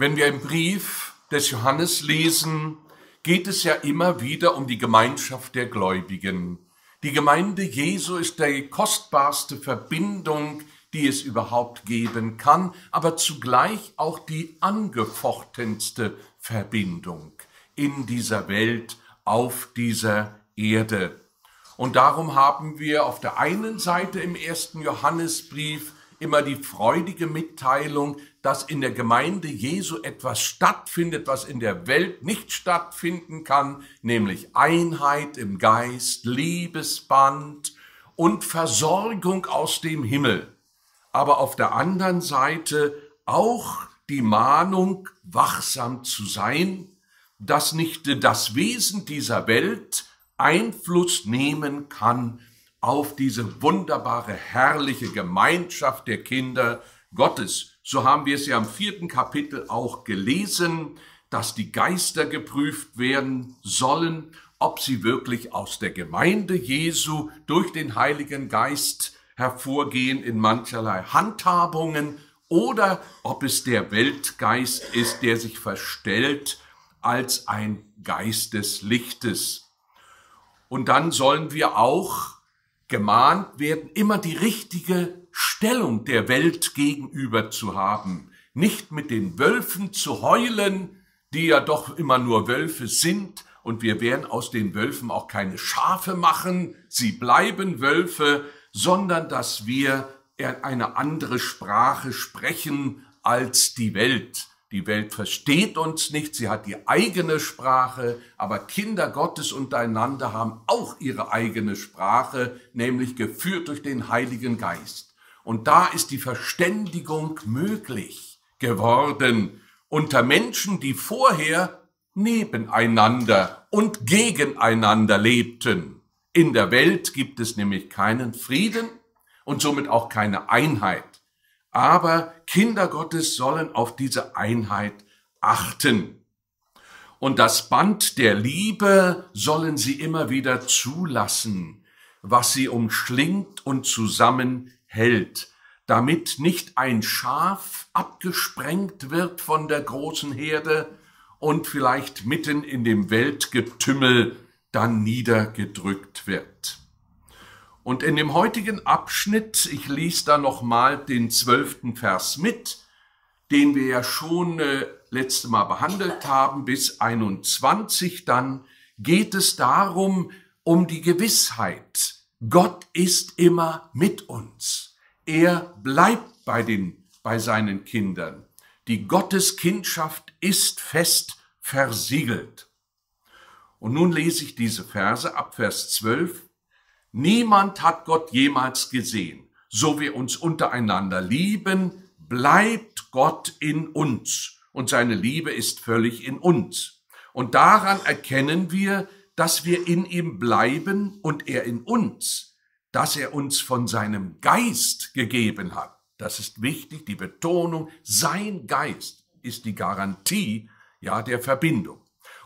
Wenn wir im Brief des Johannes lesen, geht es ja immer wieder um die Gemeinschaft der Gläubigen. Die Gemeinde Jesu ist die kostbarste Verbindung, die es überhaupt geben kann, aber zugleich auch die angefochtenste Verbindung in dieser Welt, auf dieser Erde. Und darum haben wir auf der einen Seite im ersten Johannesbrief immer die freudige Mitteilung, dass in der Gemeinde Jesu etwas stattfindet, was in der Welt nicht stattfinden kann, nämlich Einheit im Geist, Liebesband und Versorgung aus dem Himmel. Aber auf der anderen Seite auch die Mahnung, wachsam zu sein, dass nicht das Wesen dieser Welt Einfluss nehmen kann auf diese wunderbare, herrliche Gemeinschaft der Kinder Gottes. So haben wir es ja im vierten Kapitel auch gelesen, dass die Geister geprüft werden sollen, ob sie wirklich aus der Gemeinde Jesu durch den Heiligen Geist hervorgehen in mancherlei Handhabungen oder ob es der Weltgeist ist, der sich verstellt als ein Geist des Lichtes. Und dann sollen wir auch gemahnt werden, immer die richtige Stellung der Welt gegenüber zu haben, nicht mit den Wölfen zu heulen, die ja doch immer nur Wölfe sind, und wir werden aus den Wölfen auch keine Schafe machen, sie bleiben Wölfe, sondern dass wir eine andere Sprache sprechen als die Welt. Die Welt versteht uns nicht, sie hat die eigene Sprache, aber Kinder Gottes untereinander haben auch ihre eigene Sprache, nämlich geführt durch den Heiligen Geist. Und da ist die Verständigung möglich geworden unter Menschen, die vorher nebeneinander und gegeneinander lebten. In der Welt gibt es nämlich keinen Frieden und somit auch keine Einheit. Aber Kinder Gottes sollen auf diese Einheit achten. Und das Band der Liebe sollen sie immer wieder zulassen, was sie umschlingt und zusammenhält, damit nicht ein Schaf abgesprengt wird von der großen Herde und vielleicht mitten in dem Weltgetümmel dann niedergedrückt wird. Und in dem heutigen Abschnitt, ich lese da nochmal den zwölften Vers mit, den wir ja schon äh, letzte Mal behandelt haben, bis 21 dann, geht es darum, um die Gewissheit. Gott ist immer mit uns. Er bleibt bei den, bei seinen Kindern. Die Gotteskindschaft ist fest versiegelt. Und nun lese ich diese Verse ab Vers 12 Niemand hat Gott jemals gesehen. So wir uns untereinander lieben, bleibt Gott in uns und seine Liebe ist völlig in uns. Und daran erkennen wir, dass wir in ihm bleiben und er in uns, dass er uns von seinem Geist gegeben hat. Das ist wichtig, die Betonung, sein Geist ist die Garantie, ja, der Verbindung.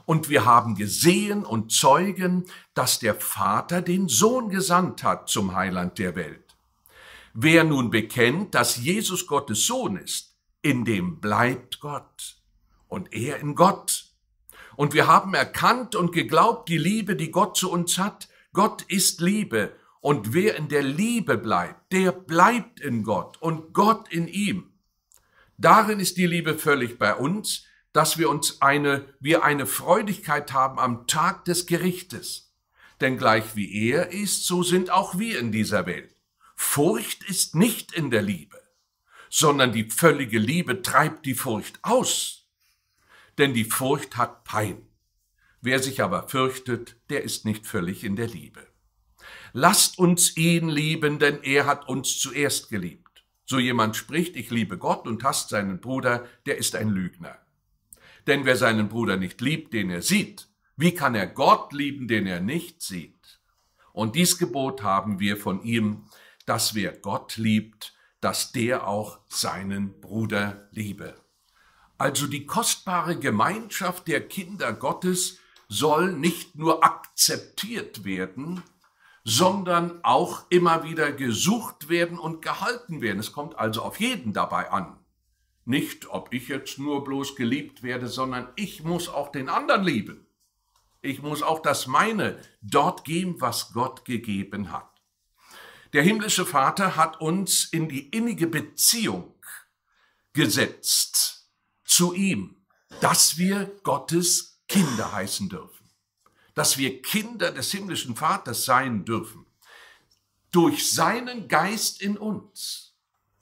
Und wir haben gesehen und zeugen, dass der Vater den Sohn gesandt hat zum Heiland der Welt. Wer nun bekennt, dass Jesus Gottes Sohn ist, in dem bleibt Gott und er in Gott. Und wir haben erkannt und geglaubt die Liebe, die Gott zu uns hat. Gott ist Liebe. Und wer in der Liebe bleibt, der bleibt in Gott und Gott in ihm. Darin ist die Liebe völlig bei uns, dass wir uns eine, wir eine Freudigkeit haben am Tag des Gerichtes. Denn gleich wie er ist, so sind auch wir in dieser Welt. Furcht ist nicht in der Liebe, sondern die völlige Liebe treibt die Furcht aus. Denn die Furcht hat Pein. Wer sich aber fürchtet, der ist nicht völlig in der Liebe. Lasst uns ihn lieben, denn er hat uns zuerst geliebt. So jemand spricht, ich liebe Gott und hasst seinen Bruder, der ist ein Lügner. Denn wer seinen Bruder nicht liebt, den er sieht, wie kann er Gott lieben, den er nicht sieht? Und dies Gebot haben wir von ihm, dass wer Gott liebt, dass der auch seinen Bruder liebe. Also die kostbare Gemeinschaft der Kinder Gottes soll nicht nur akzeptiert werden, sondern auch immer wieder gesucht werden und gehalten werden. Es kommt also auf jeden dabei an. Nicht, ob ich jetzt nur bloß geliebt werde, sondern ich muss auch den anderen lieben. Ich muss auch das meine dort geben, was Gott gegeben hat. Der himmlische Vater hat uns in die innige Beziehung gesetzt zu ihm, dass wir Gottes Kinder heißen dürfen, dass wir Kinder des himmlischen Vaters sein dürfen, durch seinen Geist in uns.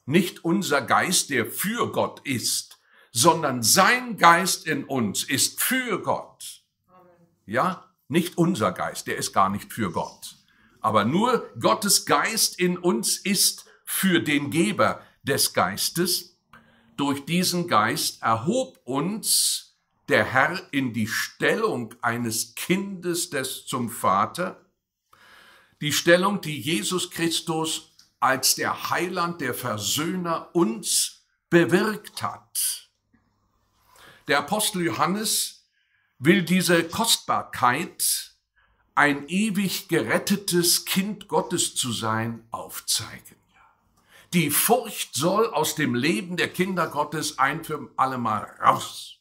Nicht unser Geist, der für Gott ist, sondern sein Geist in uns ist für Gott. Ja, nicht unser Geist, der ist gar nicht für Gott. Aber nur Gottes Geist in uns ist für den Geber des Geistes. Durch diesen Geist erhob uns der Herr in die Stellung eines Kindes des zum Vater, die Stellung, die Jesus Christus als der Heiland, der Versöhner uns bewirkt hat. Der Apostel Johannes will diese Kostbarkeit ein ewig gerettetes Kind Gottes zu sein, aufzeigen. Die Furcht soll aus dem Leben der Kinder Gottes ein für allemal raus.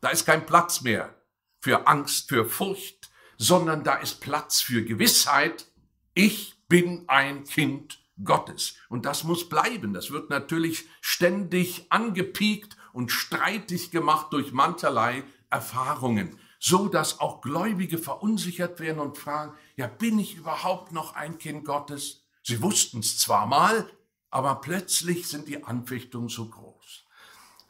Da ist kein Platz mehr für Angst, für Furcht, sondern da ist Platz für Gewissheit. Ich bin ein Kind Gottes. Und das muss bleiben. Das wird natürlich ständig angepiekt und streitig gemacht durch mancherlei Erfahrungen so dass auch Gläubige verunsichert werden und fragen, ja, bin ich überhaupt noch ein Kind Gottes? Sie wussten es zwar mal, aber plötzlich sind die Anfechtungen so groß.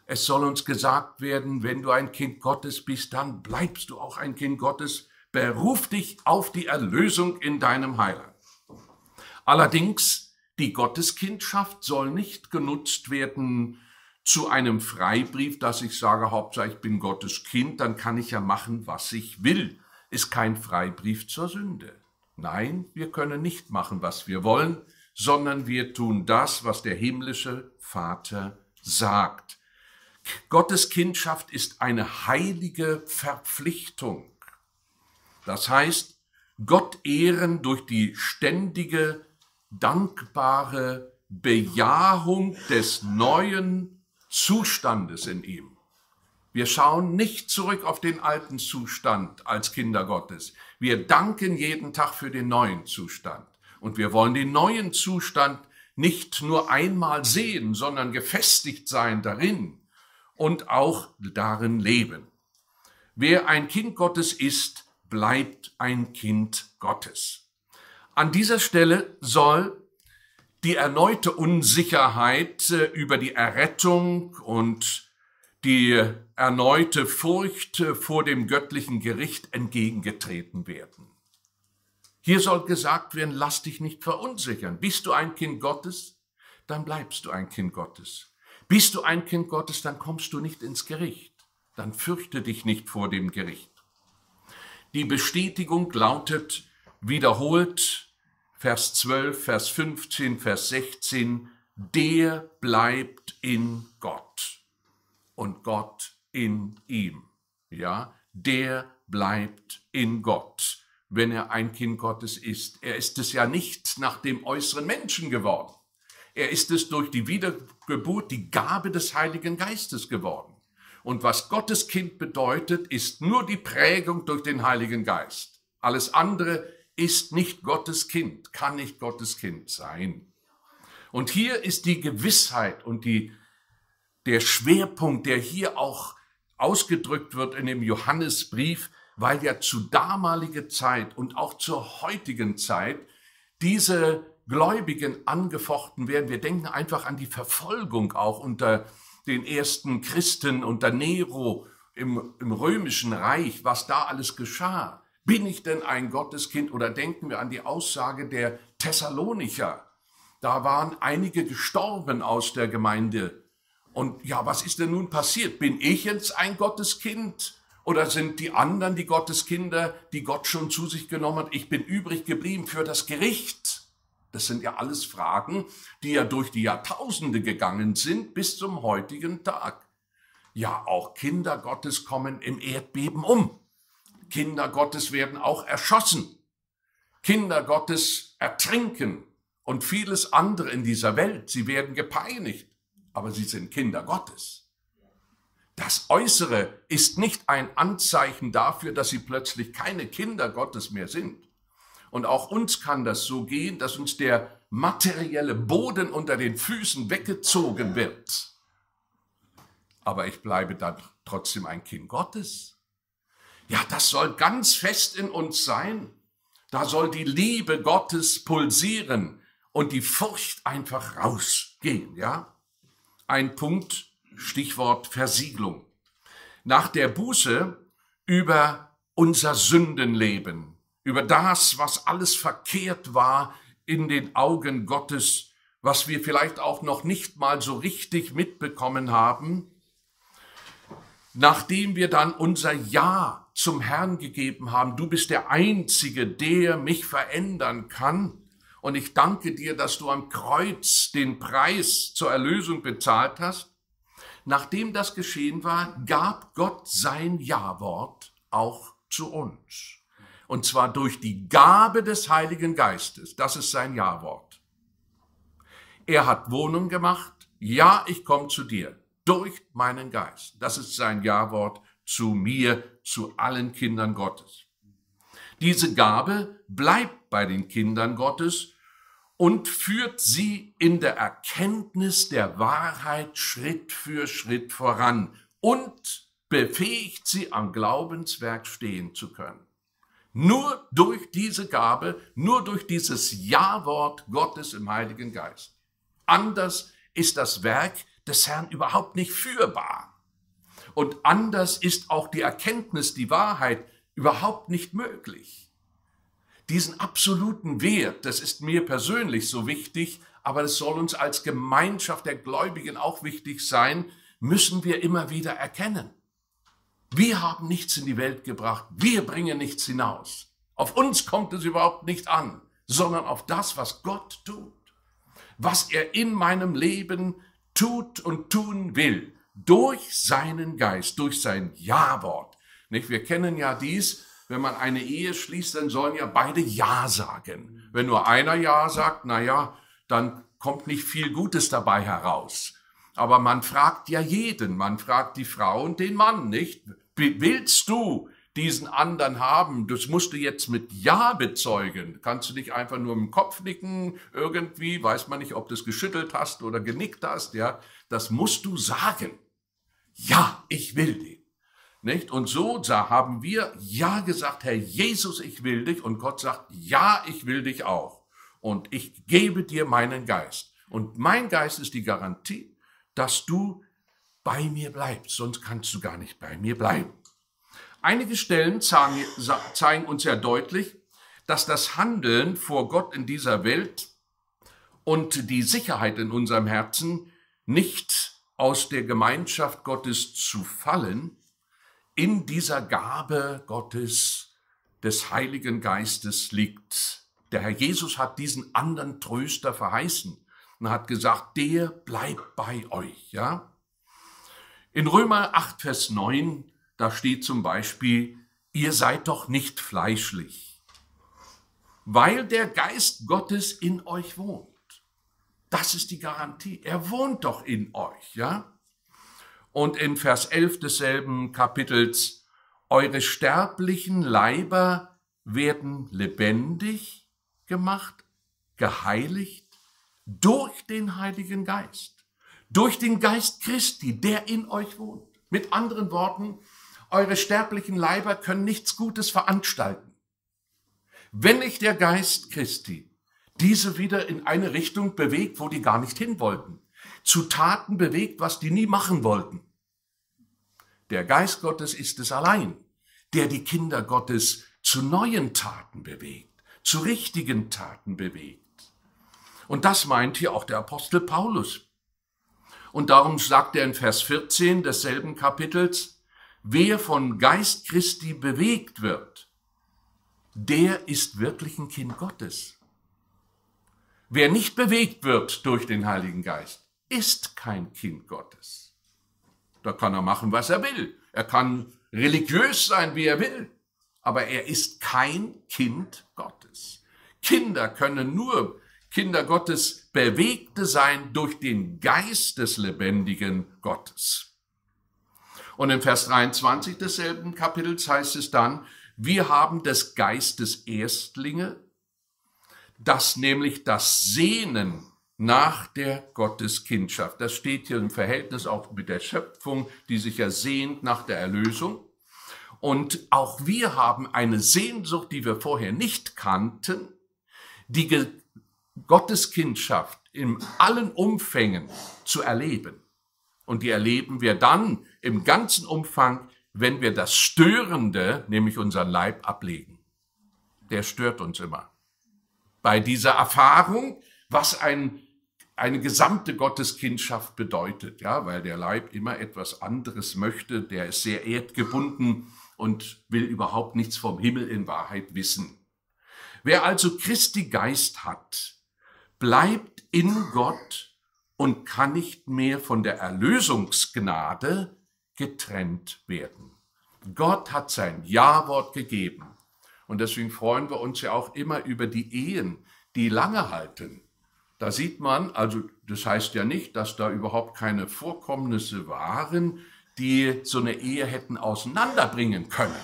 Es soll uns gesagt werden, wenn du ein Kind Gottes bist, dann bleibst du auch ein Kind Gottes. Beruf dich auf die Erlösung in deinem Heiland. Allerdings, die Gotteskindschaft soll nicht genutzt werden, zu einem Freibrief, dass ich sage, Hauptsache ich bin Gottes Kind, dann kann ich ja machen, was ich will. Ist kein Freibrief zur Sünde. Nein, wir können nicht machen, was wir wollen, sondern wir tun das, was der himmlische Vater sagt. Gottes Kindschaft ist eine heilige Verpflichtung. Das heißt, Gott ehren durch die ständige, dankbare Bejahung des neuen Zustandes in ihm. Wir schauen nicht zurück auf den alten Zustand als Kinder Gottes. Wir danken jeden Tag für den neuen Zustand. Und wir wollen den neuen Zustand nicht nur einmal sehen, sondern gefestigt sein darin und auch darin leben. Wer ein Kind Gottes ist, bleibt ein Kind Gottes. An dieser Stelle soll die erneute Unsicherheit äh, über die Errettung und die erneute Furcht äh, vor dem göttlichen Gericht entgegengetreten werden. Hier soll gesagt werden, lass dich nicht verunsichern. Bist du ein Kind Gottes, dann bleibst du ein Kind Gottes. Bist du ein Kind Gottes, dann kommst du nicht ins Gericht. Dann fürchte dich nicht vor dem Gericht. Die Bestätigung lautet wiederholt Vers 12, Vers 15, Vers 16, der bleibt in Gott und Gott in ihm. Ja, der bleibt in Gott, wenn er ein Kind Gottes ist. Er ist es ja nicht nach dem äußeren Menschen geworden. Er ist es durch die Wiedergeburt, die Gabe des Heiligen Geistes geworden. Und was Gottes Kind bedeutet, ist nur die Prägung durch den Heiligen Geist. Alles andere ist nicht Gottes Kind, kann nicht Gottes Kind sein. Und hier ist die Gewissheit und die, der Schwerpunkt, der hier auch ausgedrückt wird in dem Johannesbrief, weil ja zu damaliger Zeit und auch zur heutigen Zeit diese Gläubigen angefochten werden. Wir denken einfach an die Verfolgung auch unter den ersten Christen, unter Nero im, im römischen Reich, was da alles geschah. Bin ich denn ein Gotteskind? Oder denken wir an die Aussage der Thessalonicher. Da waren einige gestorben aus der Gemeinde. Und ja, was ist denn nun passiert? Bin ich jetzt ein Gotteskind? Oder sind die anderen die Gotteskinder, die Gott schon zu sich genommen hat? Ich bin übrig geblieben für das Gericht. Das sind ja alles Fragen, die ja durch die Jahrtausende gegangen sind bis zum heutigen Tag. Ja, auch Kinder Gottes kommen im Erdbeben um. Kinder Gottes werden auch erschossen. Kinder Gottes ertrinken und vieles andere in dieser Welt. Sie werden gepeinigt. aber sie sind Kinder Gottes. Das Äußere ist nicht ein Anzeichen dafür, dass sie plötzlich keine Kinder Gottes mehr sind. Und auch uns kann das so gehen, dass uns der materielle Boden unter den Füßen weggezogen wird. Aber ich bleibe dann trotzdem ein Kind Gottes. Ja, das soll ganz fest in uns sein. Da soll die Liebe Gottes pulsieren und die Furcht einfach rausgehen, ja? Ein Punkt, Stichwort Versiegelung. Nach der Buße über unser Sündenleben, über das, was alles verkehrt war in den Augen Gottes, was wir vielleicht auch noch nicht mal so richtig mitbekommen haben, nachdem wir dann unser Ja zum Herrn gegeben haben, du bist der Einzige, der mich verändern kann, und ich danke dir, dass du am Kreuz den Preis zur Erlösung bezahlt hast. Nachdem das geschehen war, gab Gott sein Ja-Wort auch zu uns. Und zwar durch die Gabe des Heiligen Geistes. Das ist sein Ja-Wort. Er hat Wohnung gemacht. Ja, ich komme zu dir durch meinen Geist. Das ist sein Ja-Wort zu mir, zu allen Kindern Gottes. Diese Gabe bleibt bei den Kindern Gottes und führt sie in der Erkenntnis der Wahrheit Schritt für Schritt voran und befähigt sie am Glaubenswerk stehen zu können. Nur durch diese Gabe, nur durch dieses Ja-Wort Gottes im Heiligen Geist. Anders ist das Werk des Herrn überhaupt nicht führbar. Und anders ist auch die Erkenntnis, die Wahrheit überhaupt nicht möglich. Diesen absoluten Wert, das ist mir persönlich so wichtig, aber es soll uns als Gemeinschaft der Gläubigen auch wichtig sein, müssen wir immer wieder erkennen. Wir haben nichts in die Welt gebracht, wir bringen nichts hinaus. Auf uns kommt es überhaupt nicht an, sondern auf das, was Gott tut, was er in meinem Leben tut und tun will, durch seinen Geist, durch sein Ja-Wort. Nicht? Wir kennen ja dies, wenn man eine Ehe schließt, dann sollen ja beide Ja sagen. Wenn nur einer Ja sagt, na ja, dann kommt nicht viel Gutes dabei heraus. Aber man fragt ja jeden, man fragt die Frau und den Mann, nicht? Willst du diesen anderen haben? Das musst du jetzt mit Ja bezeugen. Kannst du nicht einfach nur im Kopf nicken irgendwie, weiß man nicht, ob du es geschüttelt hast oder genickt hast, ja? Das musst du sagen. Ja, ich will den. Nicht? Und so haben wir Ja gesagt, Herr Jesus, ich will dich. Und Gott sagt, ja, ich will dich auch. Und ich gebe dir meinen Geist. Und mein Geist ist die Garantie, dass du bei mir bleibst. Sonst kannst du gar nicht bei mir bleiben. Einige Stellen zeigen uns ja deutlich, dass das Handeln vor Gott in dieser Welt und die Sicherheit in unserem Herzen nicht aus der Gemeinschaft Gottes zu fallen, in dieser Gabe Gottes des Heiligen Geistes liegt. Der Herr Jesus hat diesen anderen Tröster verheißen und hat gesagt, der bleibt bei euch, ja? In Römer 8, Vers 9, da steht zum Beispiel, ihr seid doch nicht fleischlich, weil der Geist Gottes in euch wohnt. Das ist die Garantie. Er wohnt doch in euch, ja? Und in Vers 11 desselben Kapitels, eure sterblichen Leiber werden lebendig gemacht, geheiligt durch den Heiligen Geist, durch den Geist Christi, der in euch wohnt. Mit anderen Worten, eure sterblichen Leiber können nichts Gutes veranstalten. Wenn nicht der Geist Christi diese wieder in eine Richtung bewegt, wo die gar nicht hin wollten. Zu Taten bewegt, was die nie machen wollten. Der Geist Gottes ist es allein, der die Kinder Gottes zu neuen Taten bewegt, zu richtigen Taten bewegt. Und das meint hier auch der Apostel Paulus. Und darum sagt er in Vers 14 desselben Kapitels, wer von Geist Christi bewegt wird, der ist wirklich ein Kind Gottes. Wer nicht bewegt wird durch den Heiligen Geist, ist kein Kind Gottes. Da kann er machen, was er will. Er kann religiös sein, wie er will. Aber er ist kein Kind Gottes. Kinder können nur Kinder Gottes bewegte sein durch den Geist des lebendigen Gottes. Und im Vers 23 desselben Kapitels heißt es dann, wir haben des Geistes Erstlinge, das nämlich das Sehnen nach der Gotteskindschaft. Das steht hier im Verhältnis auch mit der Schöpfung, die sich ja sehnt nach der Erlösung. Und auch wir haben eine Sehnsucht, die wir vorher nicht kannten, die Gotteskindschaft in allen Umfängen zu erleben. Und die erleben wir dann im ganzen Umfang, wenn wir das Störende, nämlich unseren Leib, ablegen. Der stört uns immer. Bei dieser Erfahrung, was ein, eine gesamte Gotteskindschaft bedeutet, ja, weil der Leib immer etwas anderes möchte, der ist sehr erdgebunden und will überhaupt nichts vom Himmel in Wahrheit wissen. Wer also Christi Geist hat, bleibt in Gott und kann nicht mehr von der Erlösungsgnade getrennt werden. Gott hat sein Ja-Wort gegeben. Und deswegen freuen wir uns ja auch immer über die Ehen, die lange halten. Da sieht man, also das heißt ja nicht, dass da überhaupt keine Vorkommnisse waren, die so eine Ehe hätten auseinanderbringen können.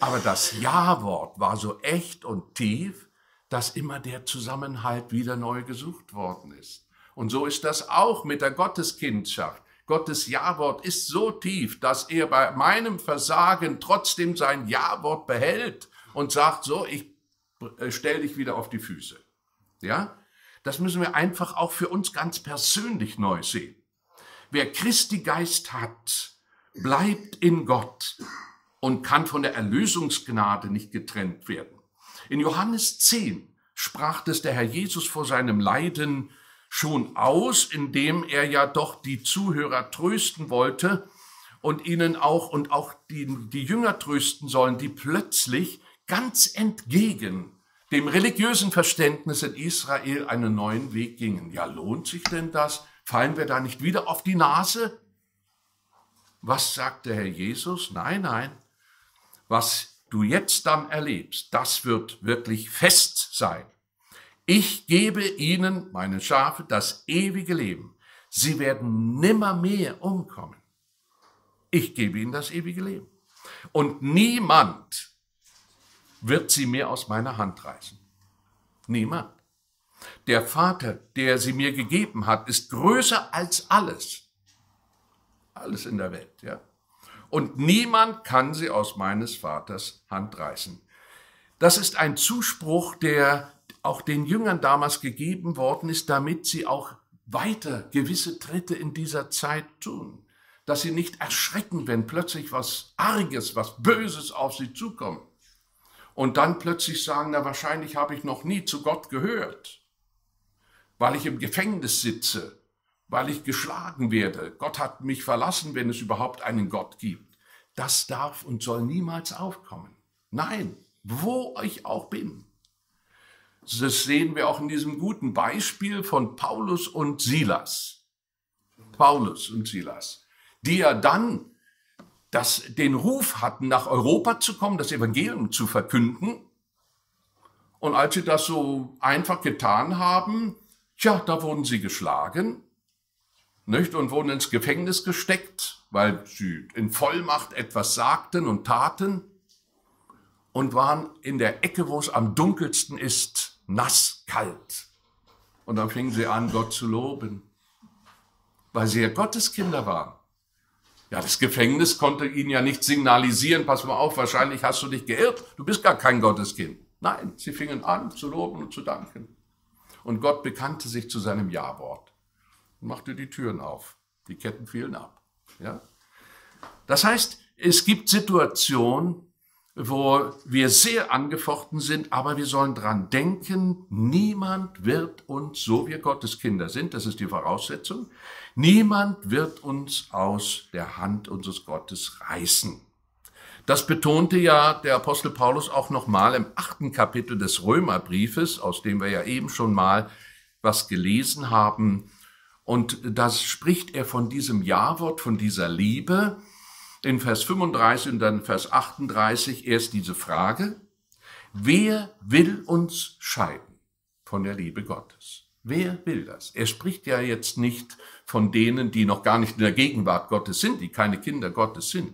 Aber das Ja-Wort war so echt und tief, dass immer der Zusammenhalt wieder neu gesucht worden ist. Und so ist das auch mit der Gotteskindschaft. Gottes Ja-Wort ist so tief, dass er bei meinem Versagen trotzdem sein Ja-Wort behält und sagt, so, ich äh, stell dich wieder auf die Füße. Ja? Das müssen wir einfach auch für uns ganz persönlich neu sehen. Wer Christi Geist hat, bleibt in Gott und kann von der Erlösungsgnade nicht getrennt werden. In Johannes 10 sprach das der Herr Jesus vor seinem Leiden schon aus, indem er ja doch die Zuhörer trösten wollte und ihnen auch und auch die, die Jünger trösten sollen, die plötzlich ganz entgegen dem religiösen Verständnis in Israel einen neuen Weg gingen. Ja, lohnt sich denn das? Fallen wir da nicht wieder auf die Nase? Was sagt der Herr Jesus? Nein, nein. Was du jetzt dann erlebst, das wird wirklich fest sein. Ich gebe ihnen, meine Schafe, das ewige Leben. Sie werden nimmermehr umkommen. Ich gebe ihnen das ewige Leben. Und niemand wird sie mehr aus meiner Hand reißen. Niemand. Der Vater, der sie mir gegeben hat, ist größer als alles. Alles in der Welt, ja. Und niemand kann sie aus meines Vaters Hand reißen. Das ist ein Zuspruch, der auch den Jüngern damals gegeben worden ist, damit sie auch weiter gewisse Tritte in dieser Zeit tun. Dass sie nicht erschrecken, wenn plötzlich was Arges, was Böses auf sie zukommt. Und dann plötzlich sagen, na wahrscheinlich habe ich noch nie zu Gott gehört, weil ich im Gefängnis sitze, weil ich geschlagen werde. Gott hat mich verlassen, wenn es überhaupt einen Gott gibt. Das darf und soll niemals aufkommen. Nein, wo ich auch bin. Das sehen wir auch in diesem guten Beispiel von Paulus und Silas. Paulus und Silas, die ja dann das, den Ruf hatten, nach Europa zu kommen, das Evangelium zu verkünden. Und als sie das so einfach getan haben, tja, da wurden sie geschlagen nicht, und wurden ins Gefängnis gesteckt, weil sie in Vollmacht etwas sagten und taten und waren in der Ecke, wo es am dunkelsten ist, nass, kalt. Und dann fingen sie an, Gott zu loben, weil sie ja Gotteskinder waren. Ja, das Gefängnis konnte ihnen ja nicht signalisieren, pass mal auf, wahrscheinlich hast du dich geirrt, du bist gar kein Gotteskind. Nein, sie fingen an zu loben und zu danken. Und Gott bekannte sich zu seinem Ja-Wort und machte die Türen auf. Die Ketten fielen ab. Ja? Das heißt, es gibt Situationen, wo wir sehr angefochten sind, aber wir sollen dran denken, niemand wird uns, so wir Gottes Kinder sind, das ist die Voraussetzung, niemand wird uns aus der Hand unseres Gottes reißen. Das betonte ja der Apostel Paulus auch nochmal im achten Kapitel des Römerbriefes, aus dem wir ja eben schon mal was gelesen haben. Und das spricht er von diesem Ja-Wort, von dieser Liebe, in Vers 35 und dann Vers 38 erst diese Frage, wer will uns scheiden von der Liebe Gottes. Wer will das? Er spricht ja jetzt nicht von denen, die noch gar nicht in der Gegenwart Gottes sind, die keine Kinder Gottes sind,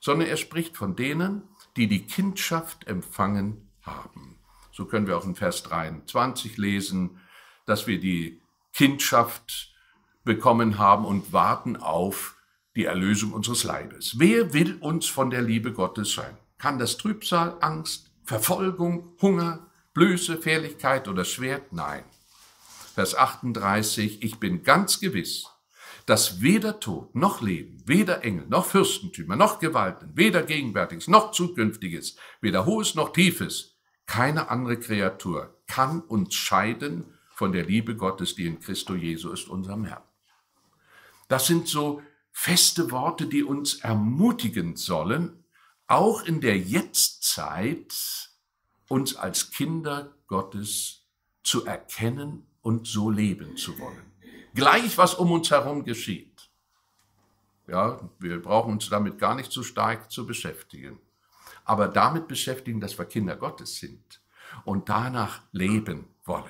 sondern er spricht von denen, die die Kindschaft empfangen haben. So können wir auch in Vers 23 lesen, dass wir die Kindschaft bekommen haben und warten auf die Erlösung unseres Leibes. Wer will uns von der Liebe Gottes sein? Kann das Trübsal, Angst, Verfolgung, Hunger, Blöße, Fährlichkeit oder Schwert? Nein. Vers 38, ich bin ganz gewiss, dass weder Tod noch Leben, weder Engel noch Fürstentümer noch Gewalten, weder Gegenwärtiges noch Zukünftiges, weder Hohes noch Tiefes, keine andere Kreatur kann uns scheiden von der Liebe Gottes, die in Christo Jesu ist, unserem Herrn. Das sind so feste Worte, die uns ermutigen sollen, auch in der Jetztzeit uns als Kinder Gottes zu erkennen und so leben zu wollen. Gleich was um uns herum geschieht. Ja, wir brauchen uns damit gar nicht so stark zu beschäftigen. Aber damit beschäftigen, dass wir Kinder Gottes sind und danach leben wollen.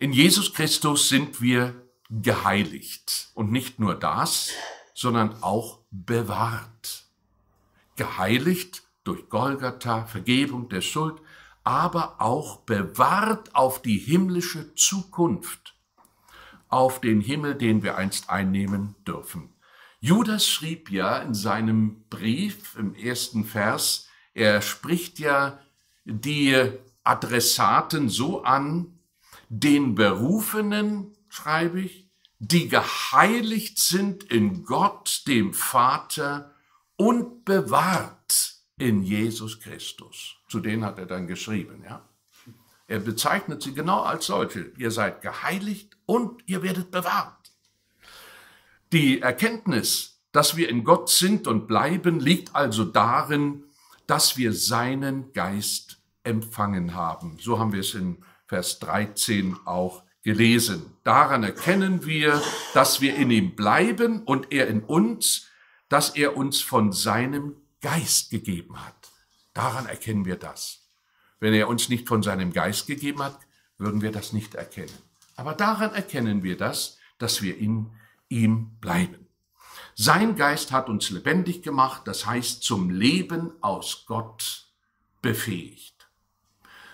In Jesus Christus sind wir geheiligt. Und nicht nur das, sondern auch bewahrt. Geheiligt durch Golgatha, Vergebung der Schuld, aber auch bewahrt auf die himmlische Zukunft, auf den Himmel, den wir einst einnehmen dürfen. Judas schrieb ja in seinem Brief im ersten Vers, er spricht ja die Adressaten so an, den Berufenen schreibe ich, die geheiligt sind in Gott, dem Vater, und bewahrt in Jesus Christus. Zu denen hat er dann geschrieben, ja. Er bezeichnet sie genau als solche. Ihr seid geheiligt und ihr werdet bewahrt. Die Erkenntnis, dass wir in Gott sind und bleiben, liegt also darin, dass wir seinen Geist empfangen haben. So haben wir es in Vers 13 auch gelesen. Daran erkennen wir, dass wir in ihm bleiben und er in uns, dass er uns von seinem Geist gegeben hat. Daran erkennen wir das. Wenn er uns nicht von seinem Geist gegeben hat, würden wir das nicht erkennen. Aber daran erkennen wir das, dass wir in ihm bleiben. Sein Geist hat uns lebendig gemacht, das heißt zum Leben aus Gott befähigt.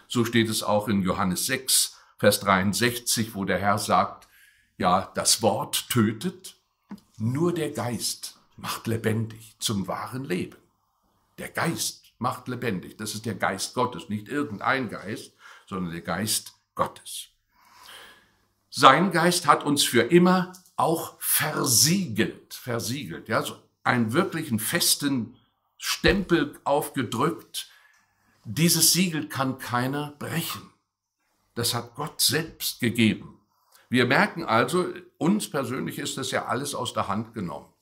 So steht es auch in Johannes 6, Vers 63, wo der Herr sagt, ja, das Wort tötet, nur der Geist macht lebendig zum wahren Leben. Der Geist macht lebendig. Das ist der Geist Gottes, nicht irgendein Geist, sondern der Geist Gottes. Sein Geist hat uns für immer auch versiegelt, versiegelt, ja, so einen wirklichen festen Stempel aufgedrückt. Dieses Siegel kann keiner brechen. Das hat Gott selbst gegeben. Wir merken also, uns persönlich ist das ja alles aus der Hand genommen.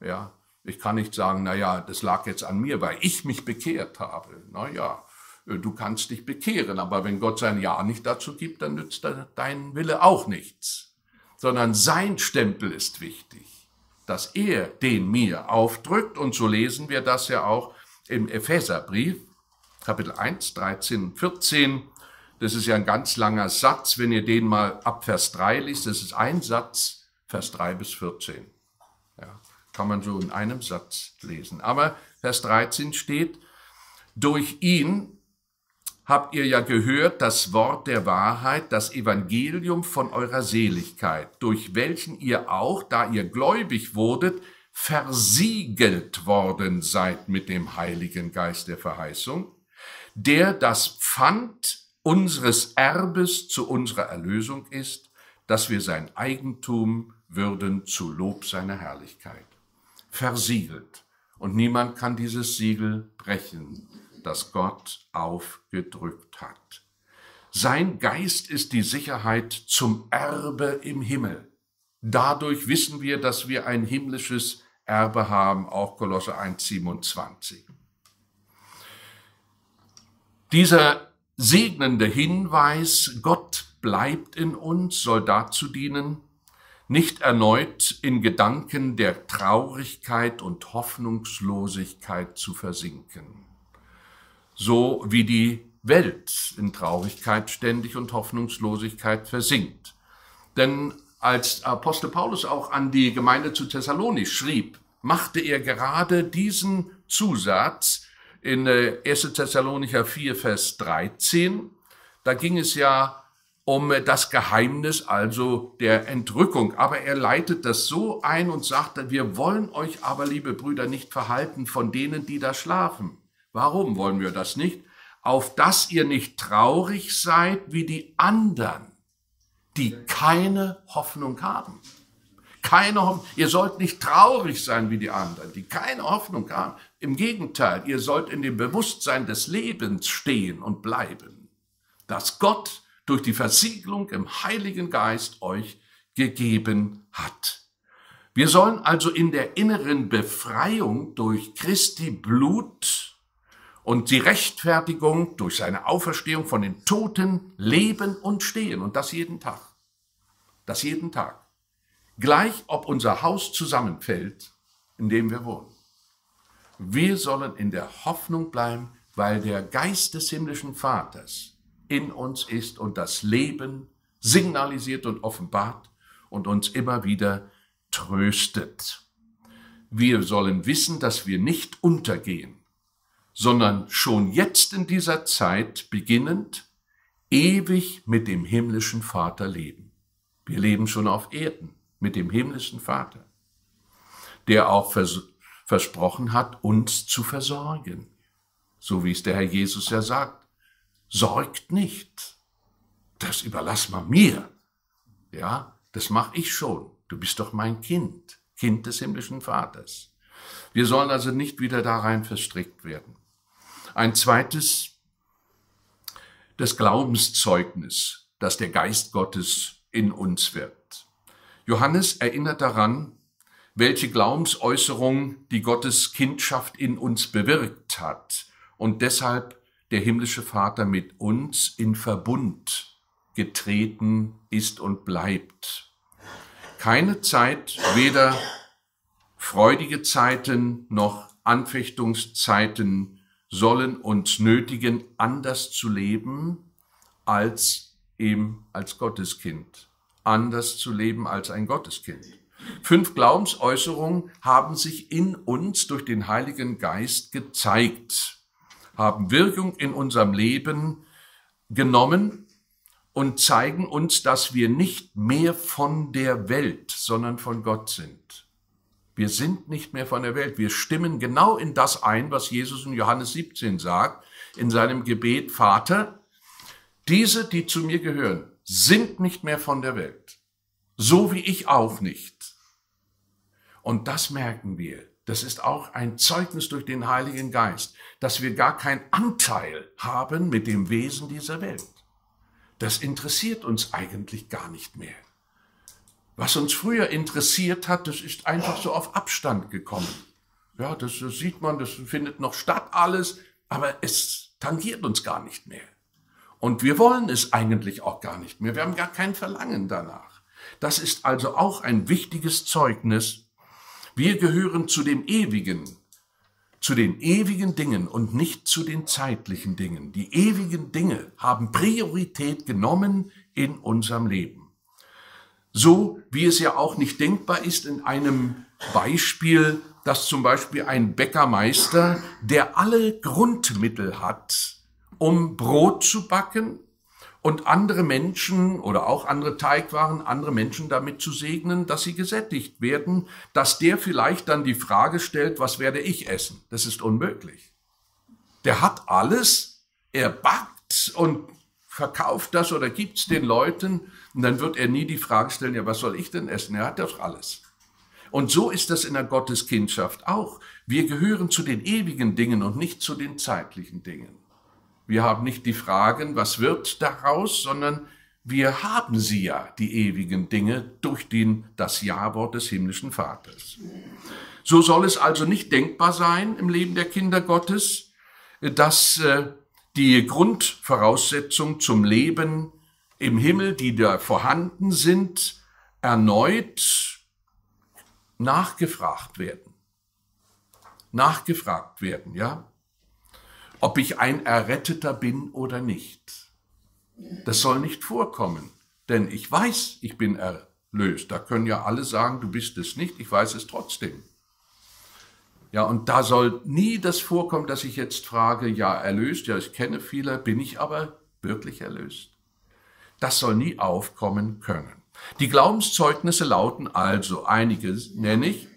Ja, ich kann nicht sagen, na ja, das lag jetzt an mir, weil ich mich bekehrt habe. Na ja, du kannst dich bekehren, aber wenn Gott sein Ja nicht dazu gibt, dann nützt dein Wille auch nichts. Sondern sein Stempel ist wichtig, dass er den mir aufdrückt. Und so lesen wir das ja auch im Epheserbrief, Kapitel 1, 13, 14. Das ist ja ein ganz langer Satz. Wenn ihr den mal ab Vers 3 liest, das ist ein Satz, Vers 3 bis 14. Kann man so in einem Satz lesen. Aber Vers 13 steht, durch ihn habt ihr ja gehört das Wort der Wahrheit, das Evangelium von eurer Seligkeit, durch welchen ihr auch, da ihr gläubig wurdet, versiegelt worden seid mit dem Heiligen Geist der Verheißung, der das Pfand unseres Erbes zu unserer Erlösung ist, dass wir sein Eigentum würden zu Lob seiner Herrlichkeit. Versiegelt. Und niemand kann dieses Siegel brechen, das Gott aufgedrückt hat. Sein Geist ist die Sicherheit zum Erbe im Himmel. Dadurch wissen wir, dass wir ein himmlisches Erbe haben, auch Kolosse 1,27. Dieser segnende Hinweis, Gott bleibt in uns, soll dazu dienen, nicht erneut in Gedanken der Traurigkeit und Hoffnungslosigkeit zu versinken. So wie die Welt in Traurigkeit ständig und Hoffnungslosigkeit versinkt. Denn als Apostel Paulus auch an die Gemeinde zu Thessalonich schrieb, machte er gerade diesen Zusatz in 1. Äh, Thessalonicher 4, Vers 13. Da ging es ja um das Geheimnis, also der Entrückung. Aber er leitet das so ein und sagt, wir wollen euch aber, liebe Brüder, nicht verhalten von denen, die da schlafen. Warum wollen wir das nicht? Auf dass ihr nicht traurig seid wie die anderen, die keine Hoffnung haben. Keine Hoffnung. Ihr sollt nicht traurig sein wie die anderen, die keine Hoffnung haben. Im Gegenteil, ihr sollt in dem Bewusstsein des Lebens stehen und bleiben, dass Gott durch die Versiegelung im Heiligen Geist euch gegeben hat. Wir sollen also in der inneren Befreiung durch Christi Blut und die Rechtfertigung durch seine Auferstehung von den Toten leben und stehen und das jeden Tag. Das jeden Tag. Gleich ob unser Haus zusammenfällt, in dem wir wohnen. Wir sollen in der Hoffnung bleiben, weil der Geist des himmlischen Vaters in uns ist und das Leben signalisiert und offenbart und uns immer wieder tröstet. Wir sollen wissen, dass wir nicht untergehen, sondern schon jetzt in dieser Zeit beginnend ewig mit dem himmlischen Vater leben. Wir leben schon auf Erden mit dem himmlischen Vater, der auch vers versprochen hat, uns zu versorgen, so wie es der Herr Jesus ja sagt sorgt nicht. Das überlass mal mir. Ja, das mache ich schon. Du bist doch mein Kind, Kind des himmlischen Vaters. Wir sollen also nicht wieder da rein verstrickt werden. Ein zweites, das Glaubenszeugnis, dass der Geist Gottes in uns wirkt. Johannes erinnert daran, welche Glaubensäußerung die Gottes Kindschaft in uns bewirkt hat und deshalb der himmlische Vater mit uns in Verbund getreten ist und bleibt. Keine Zeit, weder freudige Zeiten noch Anfechtungszeiten sollen uns nötigen, anders zu leben als eben als Gotteskind. Anders zu leben als ein Gotteskind. Fünf Glaubensäußerungen haben sich in uns durch den Heiligen Geist gezeigt haben Wirkung in unserem Leben genommen und zeigen uns, dass wir nicht mehr von der Welt, sondern von Gott sind. Wir sind nicht mehr von der Welt. Wir stimmen genau in das ein, was Jesus in Johannes 17 sagt, in seinem Gebet, Vater, diese, die zu mir gehören, sind nicht mehr von der Welt. So wie ich auch nicht. Und das merken wir. Das ist auch ein Zeugnis durch den Heiligen Geist, dass wir gar keinen Anteil haben mit dem Wesen dieser Welt. Das interessiert uns eigentlich gar nicht mehr. Was uns früher interessiert hat, das ist einfach so auf Abstand gekommen. Ja, das, das sieht man, das findet noch statt alles, aber es tangiert uns gar nicht mehr. Und wir wollen es eigentlich auch gar nicht mehr. Wir haben gar kein Verlangen danach. Das ist also auch ein wichtiges Zeugnis wir gehören zu dem Ewigen, zu den ewigen Dingen und nicht zu den zeitlichen Dingen. Die ewigen Dinge haben Priorität genommen in unserem Leben. So wie es ja auch nicht denkbar ist in einem Beispiel, dass zum Beispiel ein Bäckermeister, der alle Grundmittel hat, um Brot zu backen, und andere Menschen oder auch andere Teigwaren, andere Menschen damit zu segnen, dass sie gesättigt werden, dass der vielleicht dann die Frage stellt, was werde ich essen? Das ist unmöglich. Der hat alles, er backt und verkauft das oder gibt es den Leuten und dann wird er nie die Frage stellen, ja, was soll ich denn essen? Er hat doch alles. Und so ist das in der Gotteskindschaft auch. Wir gehören zu den ewigen Dingen und nicht zu den zeitlichen Dingen. Wir haben nicht die Fragen, was wird daraus, sondern wir haben sie ja, die ewigen Dinge, durch den, das Ja-Wort des himmlischen Vaters. So soll es also nicht denkbar sein im Leben der Kinder Gottes, dass äh, die Grundvoraussetzungen zum Leben im Himmel, die da vorhanden sind, erneut nachgefragt werden. Nachgefragt werden, ja. Ob ich ein Erretteter bin oder nicht. Das soll nicht vorkommen, denn ich weiß, ich bin erlöst. Da können ja alle sagen, du bist es nicht, ich weiß es trotzdem. Ja, und da soll nie das vorkommen, dass ich jetzt frage, ja, erlöst, ja, ich kenne viele, bin ich aber wirklich erlöst? Das soll nie aufkommen können. Die Glaubenszeugnisse lauten also, einige nenne ich,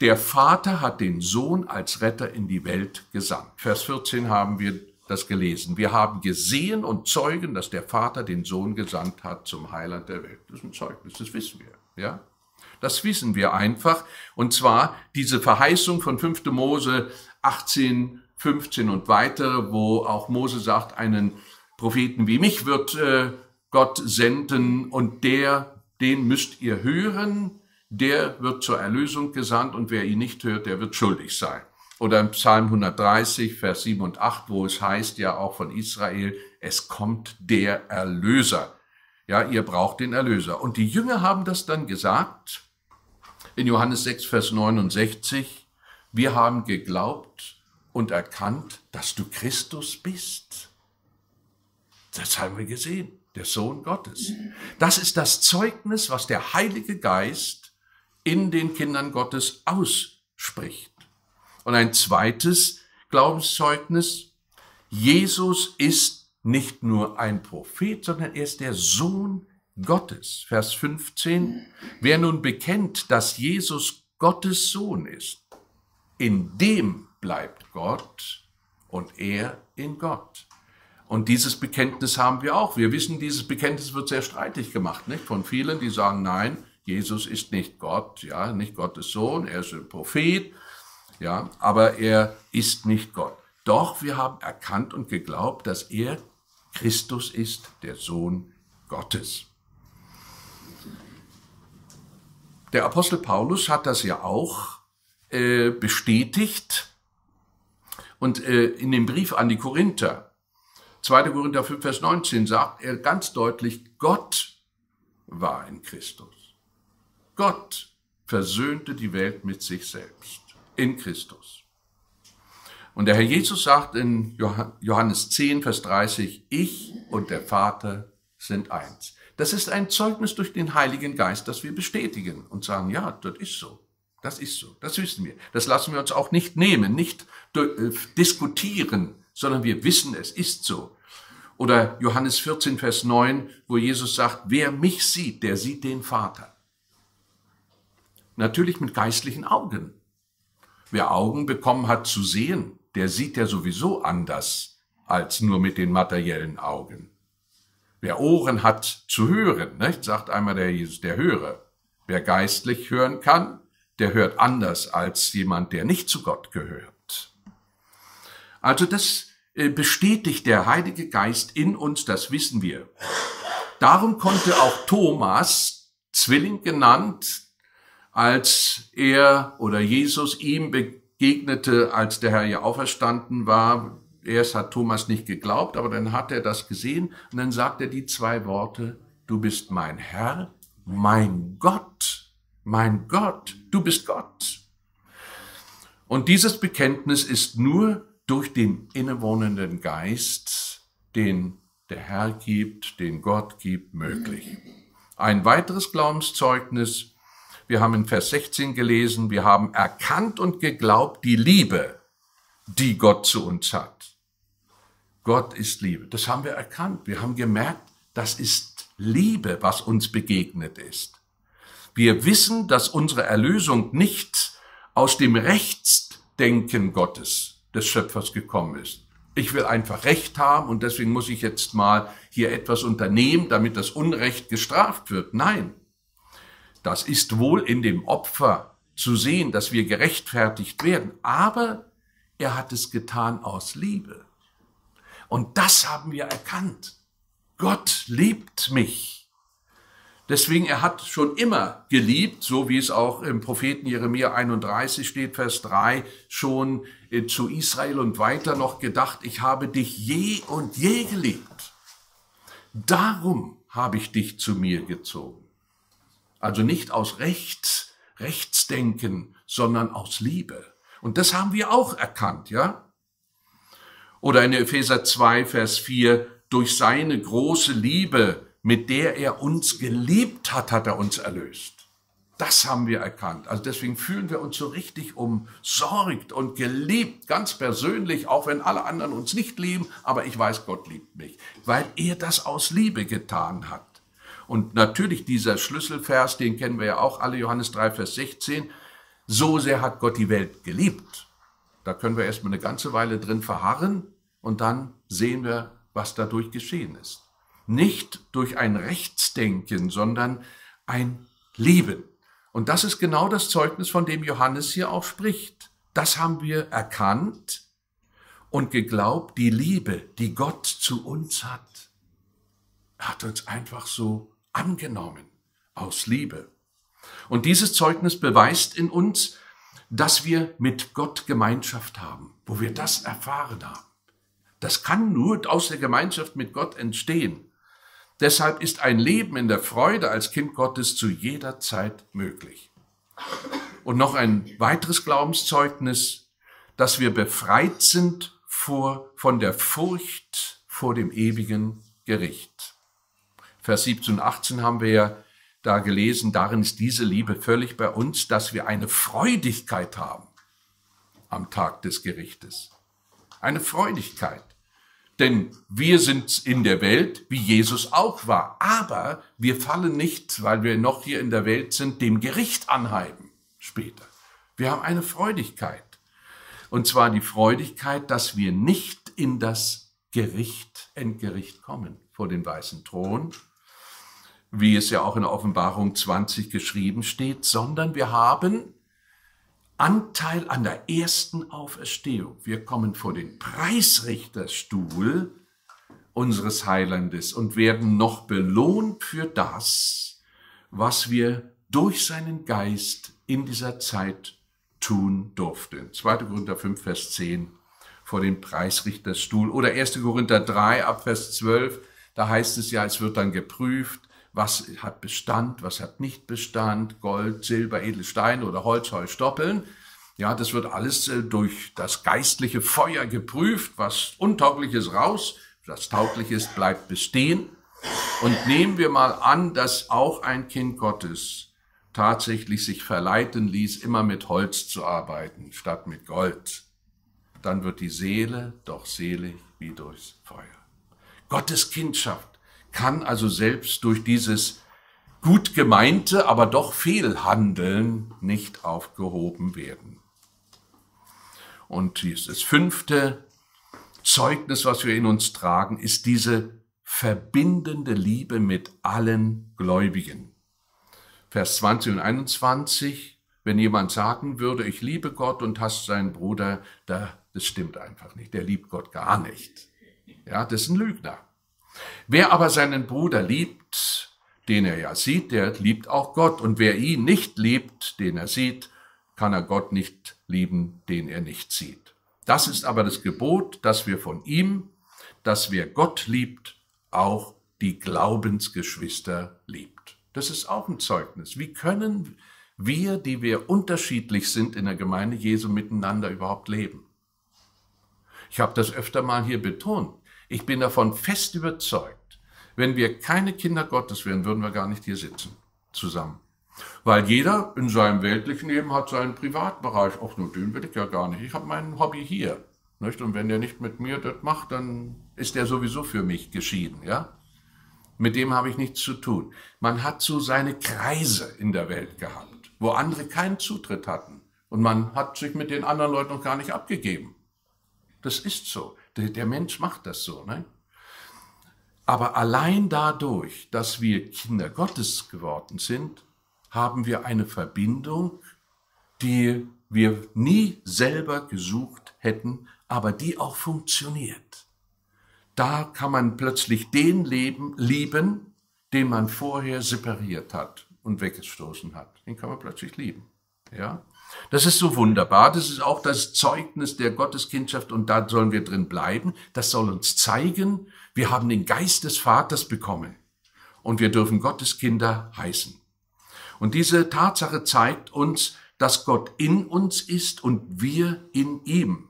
der Vater hat den Sohn als Retter in die Welt gesandt. Vers 14 haben wir das gelesen. Wir haben gesehen und zeugen, dass der Vater den Sohn gesandt hat zum Heiland der Welt. Das ist ein Zeugnis, das wissen wir, ja? Das wissen wir einfach. Und zwar diese Verheißung von 5. Mose 18, 15 und weitere, wo auch Mose sagt, einen Propheten wie mich wird äh, Gott senden und der, den müsst ihr hören, der wird zur Erlösung gesandt und wer ihn nicht hört, der wird schuldig sein. Oder im Psalm 130, Vers 7 und 8, wo es heißt ja auch von Israel, es kommt der Erlöser. Ja, ihr braucht den Erlöser. Und die Jünger haben das dann gesagt in Johannes 6, Vers 69, wir haben geglaubt und erkannt, dass du Christus bist. Das haben wir gesehen, der Sohn Gottes. Das ist das Zeugnis, was der Heilige Geist in den Kindern Gottes ausspricht. Und ein zweites Glaubenszeugnis, Jesus ist nicht nur ein Prophet, sondern er ist der Sohn Gottes. Vers 15. Wer nun bekennt, dass Jesus Gottes Sohn ist, in dem bleibt Gott und er in Gott. Und dieses Bekenntnis haben wir auch. Wir wissen, dieses Bekenntnis wird sehr streitig gemacht, nicht? Von vielen, die sagen, nein, Jesus ist nicht Gott, ja, nicht Gottes Sohn, er ist ein Prophet, ja, aber er ist nicht Gott. Doch wir haben erkannt und geglaubt, dass er Christus ist, der Sohn Gottes. Der Apostel Paulus hat das ja auch äh, bestätigt und äh, in dem Brief an die Korinther, 2. Korinther 5, Vers 19, sagt er ganz deutlich, Gott war in Christus. Gott versöhnte die Welt mit sich selbst in Christus. Und der Herr Jesus sagt in Johannes 10, Vers 30, ich und der Vater sind eins. Das ist ein Zeugnis durch den Heiligen Geist, das wir bestätigen und sagen, ja, das ist so. Das ist so. Das wissen wir. Das lassen wir uns auch nicht nehmen, nicht äh, diskutieren, sondern wir wissen, es ist so. Oder Johannes 14, Vers 9, wo Jesus sagt, wer mich sieht, der sieht den Vater. Natürlich mit geistlichen Augen. Wer Augen bekommen hat zu sehen, der sieht ja sowieso anders als nur mit den materiellen Augen. Wer Ohren hat zu hören, nicht? sagt einmal der Jesus, der höre. Wer geistlich hören kann, der hört anders als jemand, der nicht zu Gott gehört. Also das äh, bestätigt der Heilige Geist in uns, das wissen wir. Darum konnte auch Thomas, Zwilling genannt, als er oder Jesus ihm begegnete, als der Herr ja auferstanden war, Erst hat Thomas nicht geglaubt, aber dann hat er das gesehen und dann sagt er die zwei Worte, du bist mein Herr, mein Gott, mein Gott, du bist Gott. Und dieses Bekenntnis ist nur durch den innewohnenden Geist, den der Herr gibt, den Gott gibt, möglich. Ein weiteres Glaubenszeugnis, wir haben in Vers 16 gelesen, wir haben erkannt und geglaubt die Liebe, die Gott zu uns hat. Gott ist Liebe. Das haben wir erkannt. Wir haben gemerkt, das ist Liebe, was uns begegnet ist. Wir wissen, dass unsere Erlösung nicht aus dem Rechtsdenken Gottes, des Schöpfers, gekommen ist. Ich will einfach Recht haben und deswegen muss ich jetzt mal hier etwas unternehmen, damit das Unrecht gestraft wird. Nein, das ist wohl in dem Opfer zu sehen, dass wir gerechtfertigt werden, aber er hat es getan aus Liebe. Und das haben wir erkannt. Gott liebt mich. Deswegen, er hat schon immer geliebt, so wie es auch im Propheten Jeremia 31 steht, Vers 3, schon äh, zu Israel und weiter noch gedacht, ich habe dich je und je geliebt. Darum habe ich dich zu mir gezogen. Also nicht aus Rechts, Rechtsdenken, sondern aus Liebe. Und das haben wir auch erkannt, ja? Oder in Epheser 2, Vers 4, durch seine große Liebe, mit der er uns geliebt hat, hat er uns erlöst. Das haben wir erkannt. Also deswegen fühlen wir uns so richtig umsorgt und geliebt, ganz persönlich, auch wenn alle anderen uns nicht lieben, aber ich weiß, Gott liebt mich, weil er das aus Liebe getan hat. Und natürlich dieser Schlüsselvers, den kennen wir ja auch alle, Johannes 3, Vers 16, so sehr hat Gott die Welt geliebt. Da können wir erstmal eine ganze Weile drin verharren und dann sehen wir, was dadurch geschehen ist. Nicht durch ein Rechtsdenken, sondern ein Lieben. Und das ist genau das Zeugnis, von dem Johannes hier auch spricht. Das haben wir erkannt und geglaubt, die Liebe, die Gott zu uns hat. Hat uns einfach so angenommen, aus Liebe. Und dieses Zeugnis beweist in uns, dass wir mit Gott Gemeinschaft haben, wo wir das erfahren haben. Das kann nur aus der Gemeinschaft mit Gott entstehen. Deshalb ist ein Leben in der Freude als Kind Gottes zu jeder Zeit möglich. Und noch ein weiteres Glaubenszeugnis, dass wir befreit sind vor, von der Furcht vor dem ewigen Gericht. Vers 17 und 18 haben wir ja da gelesen, darin ist diese Liebe völlig bei uns, dass wir eine Freudigkeit haben am Tag des Gerichtes. Eine Freudigkeit. Denn wir sind in der Welt, wie Jesus auch war. Aber wir fallen nicht, weil wir noch hier in der Welt sind, dem Gericht anheimen später. Wir haben eine Freudigkeit. Und zwar die Freudigkeit, dass wir nicht in das Gericht, Endgericht kommen vor den weißen Thron, wie es ja auch in Offenbarung 20 geschrieben steht, sondern wir haben Anteil an der ersten Auferstehung. Wir kommen vor den Preisrichterstuhl unseres Heilandes und werden noch belohnt für das, was wir durch seinen Geist in dieser Zeit tun durften. 2. Korinther 5, Vers 10 vor den Preisrichterstuhl oder 1. Korinther 3 ab Vers 12, da heißt es ja, es wird dann geprüft, was hat Bestand, was hat nicht Bestand, Gold, Silber, Edelsteine oder Holz, Holz, Stoppeln. Ja, das wird alles äh, durch das geistliche Feuer geprüft, was Untaugliches raus, was Taugliches bleibt bestehen. Und nehmen wir mal an, dass auch ein Kind Gottes tatsächlich sich verleiten ließ, immer mit Holz zu arbeiten, statt mit Gold. Dann wird die Seele doch selig wie durchs Feuer. Gottes Kindschaft kann also selbst durch dieses gut gemeinte, aber doch Fehlhandeln nicht aufgehoben werden. Und das fünfte Zeugnis, was wir in uns tragen, ist diese verbindende Liebe mit allen Gläubigen. Vers 20 und 21, wenn jemand sagen würde, ich liebe Gott und hasst seinen Bruder, da, das stimmt einfach nicht. Der liebt Gott gar nicht. Ja, das ist ein Lügner. Wer aber seinen Bruder liebt, den er ja sieht, der liebt auch Gott. Und wer ihn nicht liebt, den er sieht, kann er Gott nicht lieben, den er nicht sieht. Das ist aber das Gebot, dass wir von ihm, dass wer Gott liebt, auch die Glaubensgeschwister liebt. Das ist auch ein Zeugnis. Wie können wir, die wir unterschiedlich sind in der Gemeinde Jesu, miteinander überhaupt leben? Ich habe das öfter mal hier betont. Ich bin davon fest überzeugt, wenn wir keine Kinder Gottes wären, würden wir gar nicht hier sitzen zusammen. Weil jeder in seinem weltlichen Leben hat seinen Privatbereich. Ach, nur den will ich ja gar nicht. Ich habe mein Hobby hier. Nicht? Und wenn der nicht mit mir das macht, dann ist der sowieso für mich geschieden. Ja? Mit dem habe ich nichts zu tun. Man hat so seine Kreise in der Welt gehabt, wo andere keinen Zutritt hatten. Und man hat sich mit den anderen Leuten noch gar nicht abgegeben. Das ist so. Der Mensch macht das so. Ne? Aber allein dadurch, dass wir Kinder Gottes geworden sind, haben wir eine Verbindung, die wir nie selber gesucht hätten, aber die auch funktioniert. Da kann man plötzlich den leben, lieben, den man vorher separiert hat und weggestoßen hat. Den kann man plötzlich lieben. Ja? Das ist so wunderbar. Das ist auch das Zeugnis der Gotteskindschaft und da sollen wir drin bleiben. Das soll uns zeigen, wir haben den Geist des Vaters bekommen und wir dürfen Gottes Kinder heißen. Und diese Tatsache zeigt uns, dass Gott in uns ist und wir in ihm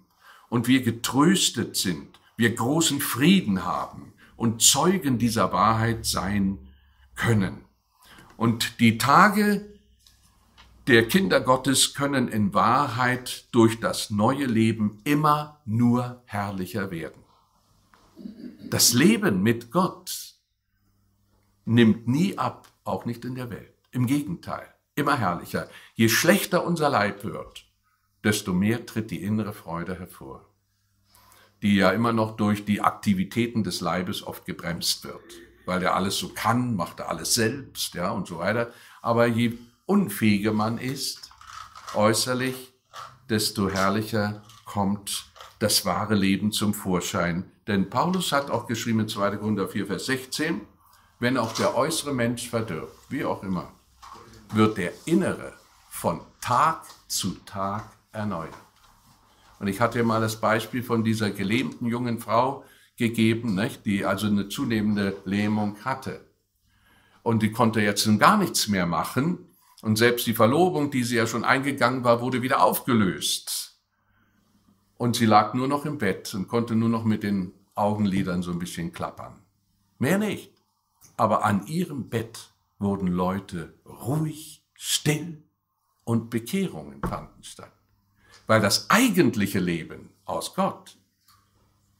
und wir getröstet sind wir großen Frieden haben und Zeugen dieser Wahrheit sein können. Und die Tage der Kinder Gottes können in Wahrheit durch das neue Leben immer nur herrlicher werden. Das Leben mit Gott nimmt nie ab, auch nicht in der Welt. Im Gegenteil, immer herrlicher. Je schlechter unser Leib wird, desto mehr tritt die innere Freude hervor, die ja immer noch durch die Aktivitäten des Leibes oft gebremst wird, weil er alles so kann, macht er alles selbst, ja, und so weiter. Aber je unfähiger man ist, äußerlich, desto herrlicher kommt das wahre Leben zum Vorschein. Denn Paulus hat auch geschrieben in 2. Korinther 4, Vers 16, wenn auch der äußere Mensch verdirbt, wie auch immer, wird der innere von Tag zu Tag erneuert. Und ich hatte mal das Beispiel von dieser gelähmten jungen Frau gegeben, nicht, die also eine zunehmende Lähmung hatte. Und die konnte jetzt gar nichts mehr machen. Und selbst die Verlobung, die sie ja schon eingegangen war, wurde wieder aufgelöst. Und sie lag nur noch im Bett und konnte nur noch mit den Augenlidern so ein bisschen klappern. Mehr nicht. Aber an ihrem Bett wurden Leute ruhig, still und Bekehrungen fanden statt. Weil das eigentliche Leben aus Gott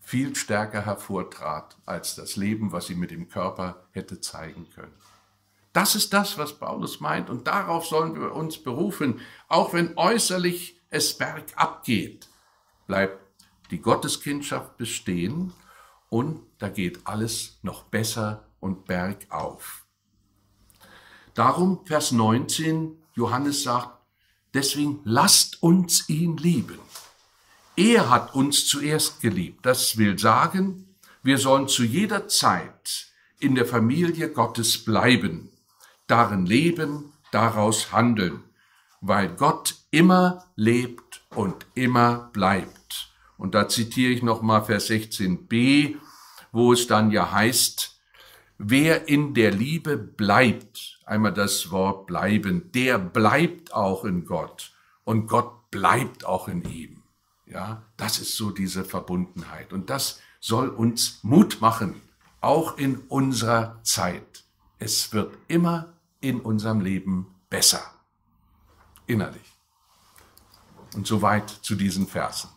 viel stärker hervortrat als das Leben, was sie mit dem Körper hätte zeigen können. Das ist das, was Paulus meint und darauf sollen wir uns berufen. Auch wenn äußerlich es bergab geht, bleibt die Gotteskindschaft bestehen und da geht alles noch besser und bergauf. Darum, Vers 19, Johannes sagt, deswegen lasst uns ihn lieben. Er hat uns zuerst geliebt. Das will sagen, wir sollen zu jeder Zeit in der Familie Gottes bleiben, darin leben, daraus handeln, weil Gott immer lebt und immer bleibt. Und da zitiere ich nochmal Vers 16b, wo es dann ja heißt, Wer in der Liebe bleibt, einmal das Wort bleiben, der bleibt auch in Gott und Gott bleibt auch in ihm. Ja, das ist so diese Verbundenheit und das soll uns Mut machen, auch in unserer Zeit. Es wird immer in unserem Leben besser, innerlich. Und soweit zu diesen Versen.